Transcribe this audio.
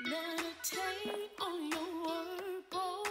Meditate on your word, boy.